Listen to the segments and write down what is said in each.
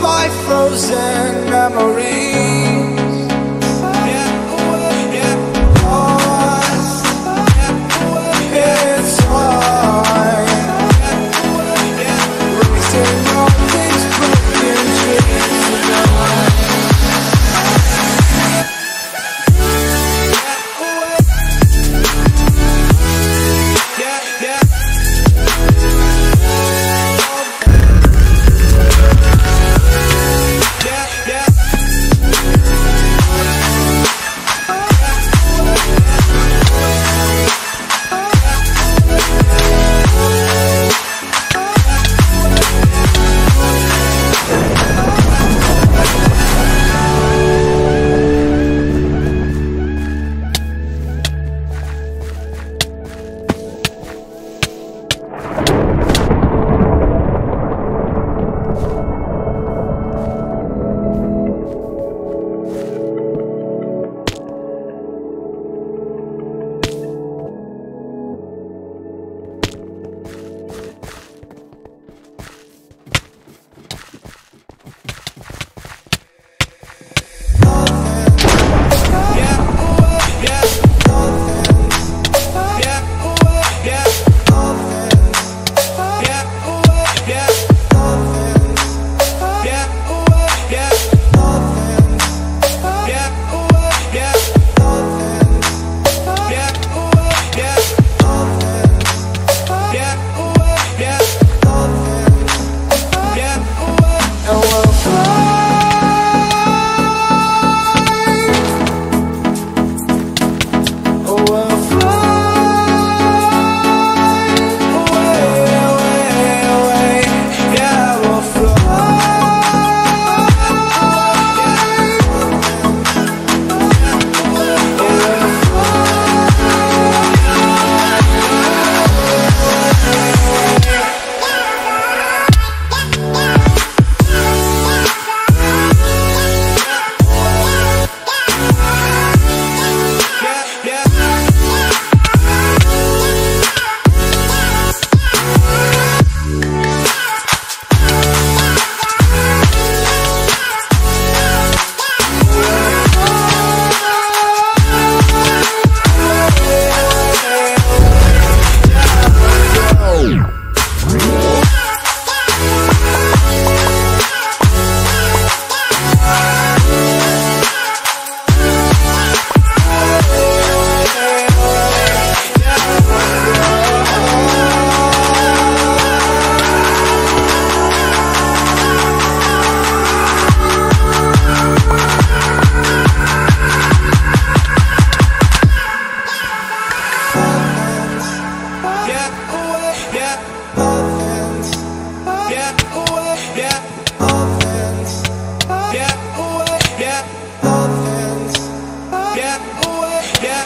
by frozen memories.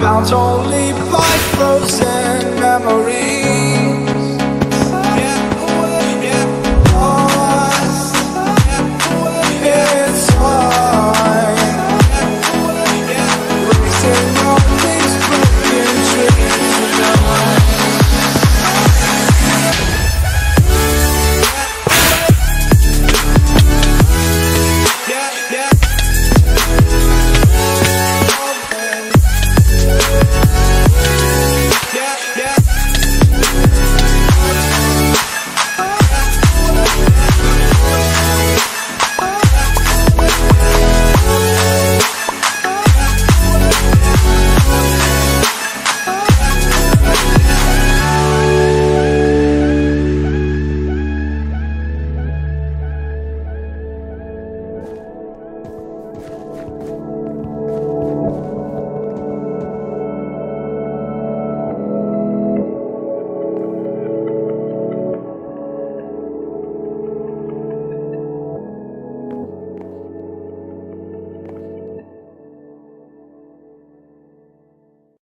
bounce only by frozen memories.